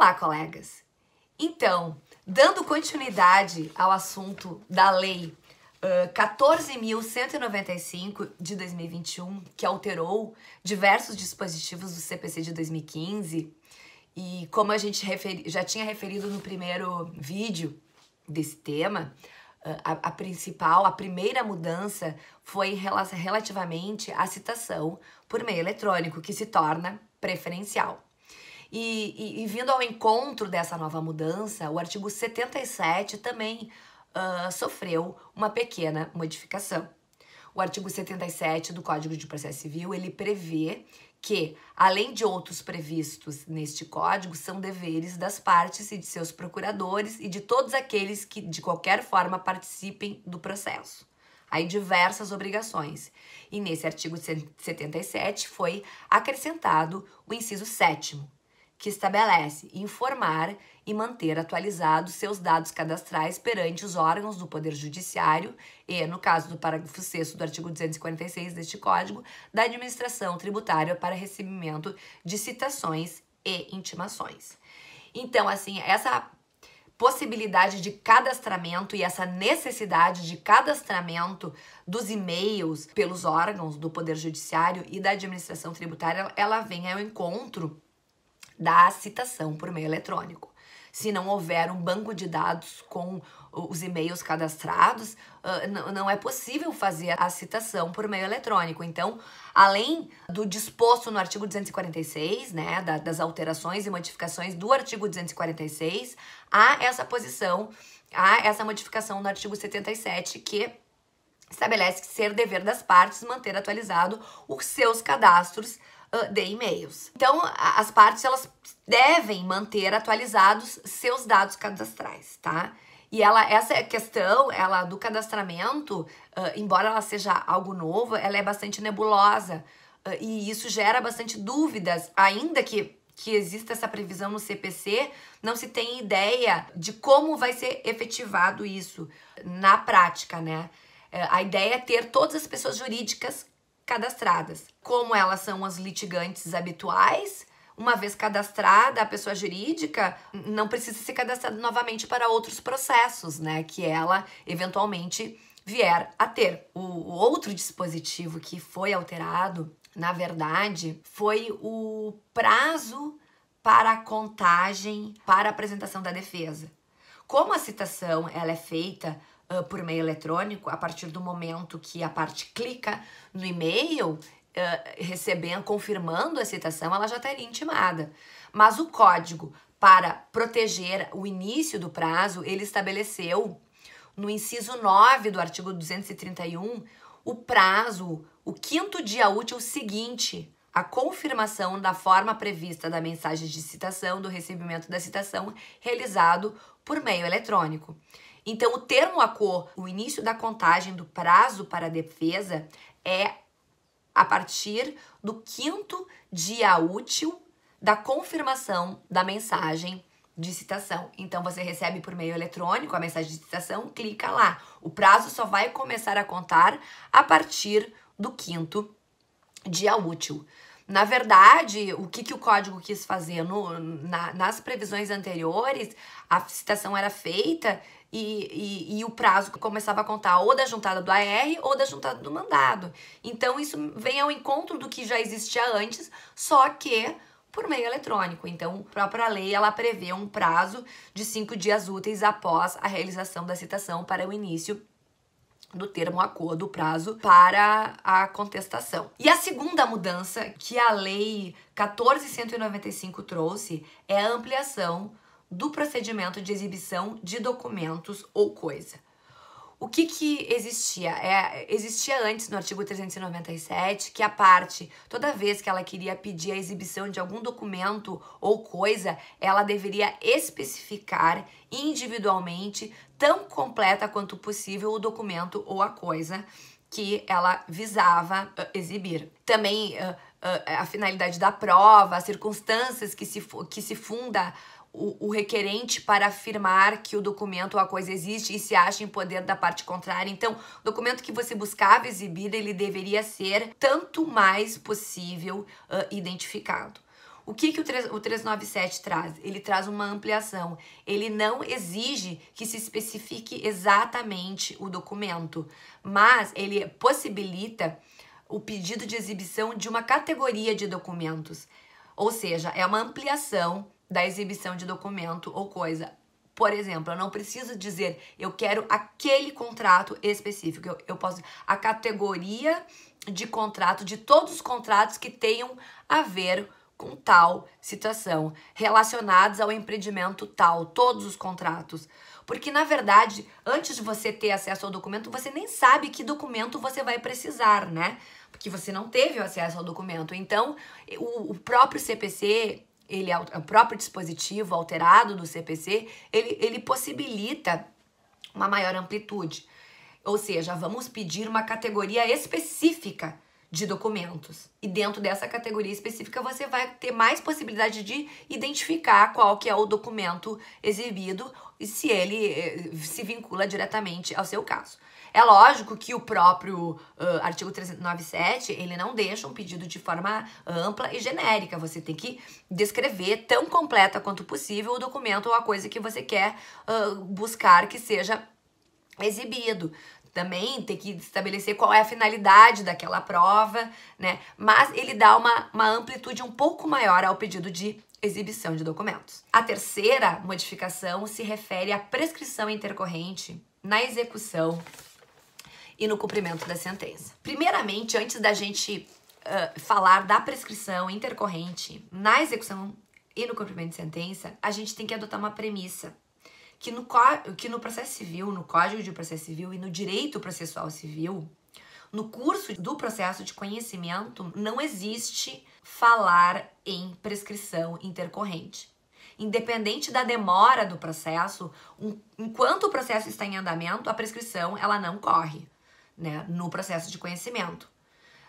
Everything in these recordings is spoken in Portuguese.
Olá, colegas! Então, dando continuidade ao assunto da lei uh, 14.195 de 2021, que alterou diversos dispositivos do CPC de 2015, e como a gente já tinha referido no primeiro vídeo desse tema, a, a, principal, a primeira mudança foi relativamente à citação por meio eletrônico, que se torna preferencial. E, e, e, vindo ao encontro dessa nova mudança, o artigo 77 também uh, sofreu uma pequena modificação. O artigo 77 do Código de Processo Civil, ele prevê que, além de outros previstos neste código, são deveres das partes e de seus procuradores e de todos aqueles que, de qualquer forma, participem do processo. Aí diversas obrigações. E nesse artigo 77 foi acrescentado o inciso 7 que estabelece informar e manter atualizados seus dados cadastrais perante os órgãos do Poder Judiciário e, no caso do parágrafo 6 do artigo 246 deste Código, da administração tributária para recebimento de citações e intimações. Então, assim, essa possibilidade de cadastramento e essa necessidade de cadastramento dos e-mails pelos órgãos do Poder Judiciário e da administração tributária, ela vem ao encontro da citação por meio eletrônico. Se não houver um banco de dados com os e-mails cadastrados, não é possível fazer a citação por meio eletrônico. Então, além do disposto no artigo 246, né, das alterações e modificações do artigo 246, há essa posição, há essa modificação no artigo 77 que estabelece que ser dever das partes manter atualizado os seus cadastros de e-mails. Então, as partes elas devem manter atualizados seus dados cadastrais, tá? E ela, essa questão, ela do cadastramento, uh, embora ela seja algo novo, ela é bastante nebulosa uh, e isso gera bastante dúvidas, ainda que que exista essa previsão no CPC, não se tem ideia de como vai ser efetivado isso na prática, né? Uh, a ideia é ter todas as pessoas jurídicas cadastradas. Como elas são as litigantes habituais, uma vez cadastrada a pessoa jurídica, não precisa ser cadastrada novamente para outros processos, né? Que ela eventualmente vier a ter. O, outro dispositivo que foi alterado, na verdade, foi o prazo para a contagem para a apresentação da defesa. Como a citação ela é feita uh, por meio eletrônico, a partir do momento que a parte clica no e-mail, uh, recebendo, confirmando a citação, ela já estaria intimada. Mas o código para proteger o início do prazo, ele estabeleceu no inciso 9 do artigo 231 o prazo, o quinto dia útil seguinte a confirmação da forma prevista da mensagem de citação do recebimento da citação realizado por meio eletrônico. Então, o termo ACO, o início da contagem do prazo para a defesa, é a partir do quinto dia útil da confirmação da mensagem de citação. Então você recebe por meio eletrônico a mensagem de citação, clica lá. O prazo só vai começar a contar a partir do quinto dia útil. Na verdade, o que, que o código quis fazer? No, na, nas previsões anteriores, a citação era feita e, e, e, o prazo começava a contar ou da juntada do AR ou da juntada do mandado. Então, isso vem ao encontro do que já existia antes, só que por meio eletrônico. Então, a própria lei ela prevê um prazo de cinco dias úteis após a realização da citação para o início do termo acordo, prazo para a contestação. E a segunda mudança que a lei 14195 trouxe é a ampliação do procedimento de exibição de documentos ou coisa. O que que existia? É, existia antes no artigo 397 que a parte, toda vez que ela queria pedir a exibição de algum documento ou coisa, ela deveria especificar individualmente, tão completa quanto possível, o documento ou a coisa que ela visava uh, exibir. Também uh, uh, a finalidade da prova, as circunstâncias que se, que se funda o, requerente para afirmar que o documento ou a coisa existe e se acha em poder da parte contrária. Então, o documento que você buscava exibir, ele deveria ser tanto mais possível uh, identificado. O que, que o, 3, o 397 traz? Ele traz uma ampliação. Ele não exige que se especifique exatamente o documento, mas ele possibilita o pedido de exibição de uma categoria de documentos. Ou seja, é uma ampliação da exibição de documento ou coisa. Por exemplo, eu não preciso dizer eu quero aquele contrato específico. Eu, eu posso a categoria de contrato de todos os contratos que tenham a ver com tal situação, relacionados ao empreendimento tal, todos os contratos. Porque, na verdade, antes de você ter acesso ao documento, você nem sabe que documento você vai precisar, né? Porque você não teve acesso ao documento. Então, o, o próprio CPC, ele é o próprio dispositivo alterado do CPC, ele, ele possibilita uma maior amplitude. Ou seja, vamos pedir uma categoria específica de documentos. E dentro dessa categoria específica você vai ter mais possibilidade de identificar qual que é o documento exibido e se ele eh, se vincula diretamente ao seu caso. É lógico que o próprio uh, artigo 397, ele não deixa um pedido de forma ampla e genérica. Você tem que descrever tão completa quanto possível o documento ou a coisa que você quer uh, buscar que seja exibido também tem que estabelecer qual é a finalidade daquela prova, né? Mas ele dá uma, uma amplitude um pouco maior ao pedido de exibição de documentos. A terceira modificação se refere à prescrição intercorrente na execução e no cumprimento da sentença. Primeiramente, antes da gente uh, falar da prescrição intercorrente na execução e no cumprimento de sentença, a gente tem que adotar uma premissa que no, que no processo civil, no Código de Processo Civil e no Direito Processual Civil, no curso do processo de conhecimento, não existe falar em prescrição intercorrente. Independente da demora do processo, um, enquanto o processo está em andamento, a prescrição ela não corre né, no processo de conhecimento.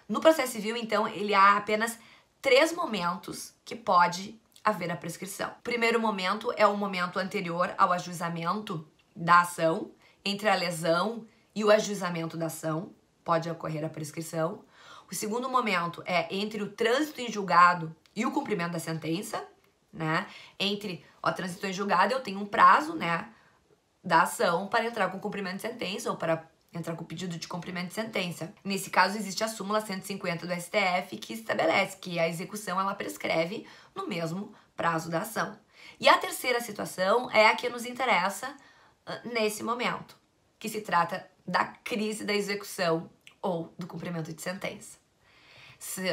No processo civil, então, ele há apenas três momentos que pode haver a prescrição. O primeiro momento é o momento anterior ao ajuizamento da ação, entre a lesão e o ajuizamento da ação, pode ocorrer a prescrição. O segundo momento é entre o trânsito em julgado e o cumprimento da sentença, né? Entre o trânsito em julgado, eu tenho um prazo, né, da ação para entrar com cumprimento de sentença ou para entrar com pedido de cumprimento de sentença. Nesse caso, existe a súmula 150 do STF que estabelece que a execução ela prescreve no mesmo prazo da ação. E a terceira situação é a que nos interessa uh, nesse momento, que se trata da crise da execução ou do cumprimento de sentença.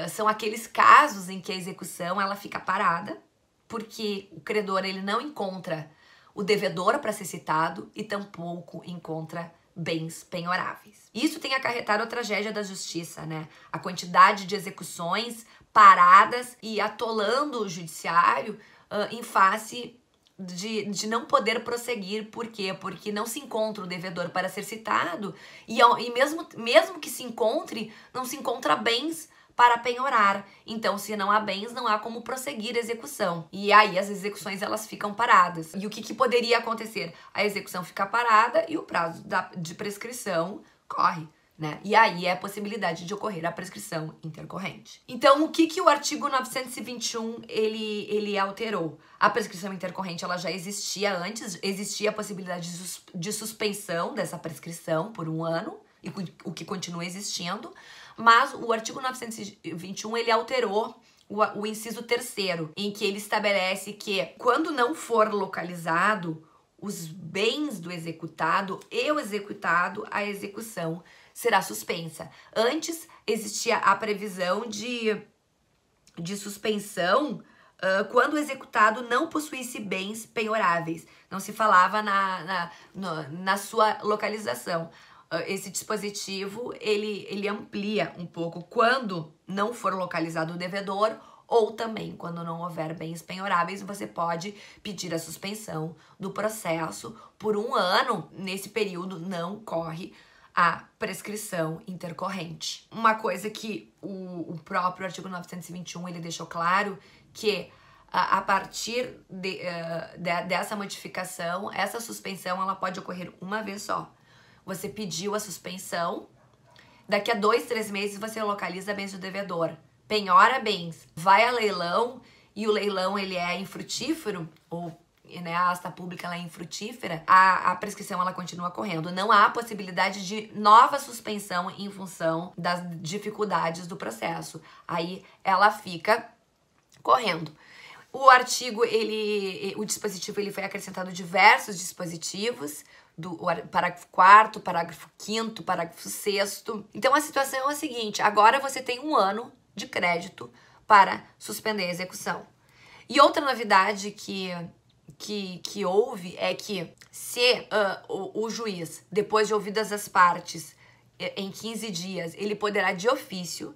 São aqueles casos em que a execução ela fica parada porque o credor ele não encontra o devedor para ser citado e tampouco encontra bens penhoráveis. Isso tem acarretado a tragédia da justiça, né? A quantidade de execuções paradas e atolando o judiciário uh, em face de, de não poder prosseguir. Por quê? Porque não se encontra o devedor para ser citado e, e mesmo, mesmo que se encontre, não se encontra bens para penhorar. Então, se não há bens, não há como prosseguir a execução. E aí as execuções elas ficam paradas. E o que, que poderia acontecer? A execução fica parada e o prazo da, de prescrição corre. Né? E aí é a possibilidade de ocorrer a prescrição intercorrente. Então, o que, que o artigo 921 ele, ele alterou? A prescrição intercorrente ela já existia antes, existia a possibilidade de, sus, de suspensão dessa prescrição por um ano, e o que continua existindo, mas o artigo 921 ele alterou o, o inciso terceiro, em que ele estabelece que quando não for localizado os bens do executado e o executado, a execução será suspensa. Antes existia a previsão de, de suspensão uh, quando o executado não possuísse bens penhoráveis. Não se falava na, na, na, na sua localização. Ah, esse dispositivo ele, ele amplia um pouco quando não for localizado o devedor ou também quando não houver bens penhoráveis, você pode pedir a suspensão do processo por um ano. Nesse período não corre a prescrição intercorrente. Uma coisa que o, o próprio artigo 921 ele deixou claro que a, a partir de, uh, de, dessa modificação, essa suspensão ela pode ocorrer uma vez só você pediu a suspensão, daqui a dois, três meses você localiza bens do devedor, penhora bens, vai a leilão e o leilão ele é infrutífero, ou né, a asta pública ela é infrutífera, a, a prescrição ela continua correndo. Não há possibilidade de nova suspensão em função das dificuldades do processo. Aí ela fica correndo. O artigo, ele, o dispositivo, ele foi acrescentado diversos dispositivos, do parágrafo 4 parágrafo 5 parágrafo 6 Então a situação é a seguinte: agora você tem um ano de crédito para suspender a execução. E outra novidade que, que, que houve é que se uh, o, o juiz, depois de ouvidas as partes, em 15 dias, ele poderá de ofício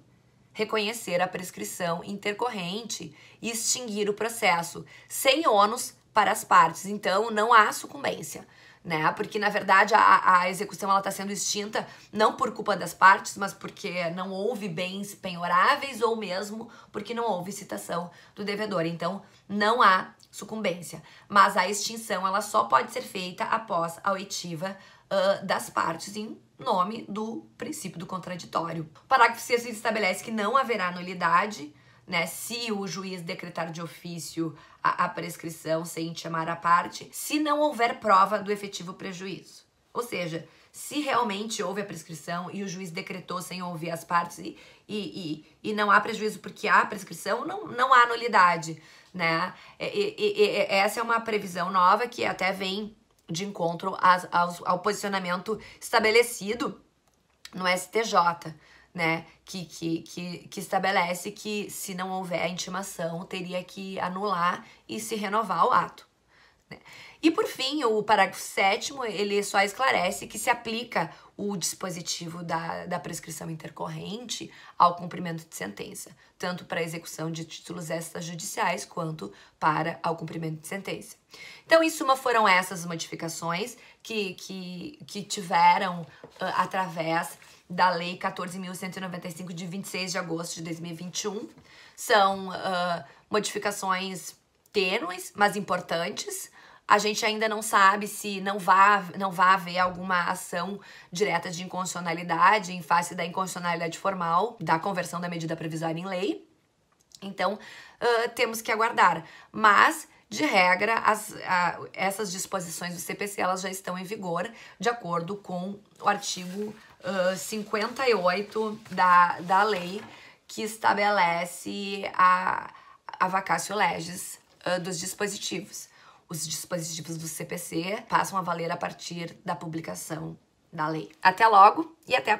reconhecer a prescrição intercorrente e extinguir o processo, sem ônus para as partes. Então, não há sucumbência. Né? Porque, na verdade, a, a execução está sendo extinta não por culpa das partes, mas porque não houve bens penhoráveis ou mesmo porque não houve citação do devedor. Então, não há sucumbência. Mas a extinção ela só pode ser feita após a oitiva uh, das partes em nome do princípio do contraditório. O parágrafo 6 estabelece que não haverá nulidade, né, se o juiz decretar de ofício a, a prescrição sem intimar a parte, se não houver prova do efetivo prejuízo. Ou seja, se realmente houve a prescrição e o juiz decretou sem ouvir as partes e, e, e, e não há prejuízo porque há prescrição, não, não há nulidade, né? E, e, essa é uma previsão nova que até vem de encontro ao posicionamento estabelecido no STJ, né? Que, que, que, que estabelece que se não houver a intimação, teria que anular e se renovar o ato. Né? E por fim, o parágrafo 7 ele só esclarece que se aplica o dispositivo da, da prescrição intercorrente ao cumprimento de sentença, tanto para a execução de títulos extrajudiciais quanto para ao cumprimento de sentença. Então, em suma, foram essas modificações que, que, que tiveram uh, através da Lei 14.195 de 26 de agosto de 2021. São uh, modificações tênues, mas importantes, a gente ainda não sabe se não vai, não vai haver alguma ação direta de inconstitucionalidade em face da inconstitucionalidade formal da conversão da medida provisória em lei. Então, uh, temos que aguardar. Mas, de regra, as, essas disposições do CPC elas já estão em vigor de acordo com o artigo uh, 58 da, da lei que estabelece a, a vacácio legis uh, dos dispositivos os dispositivos do CPC passam a valer a partir da publicação da lei. Até logo e até a próxima.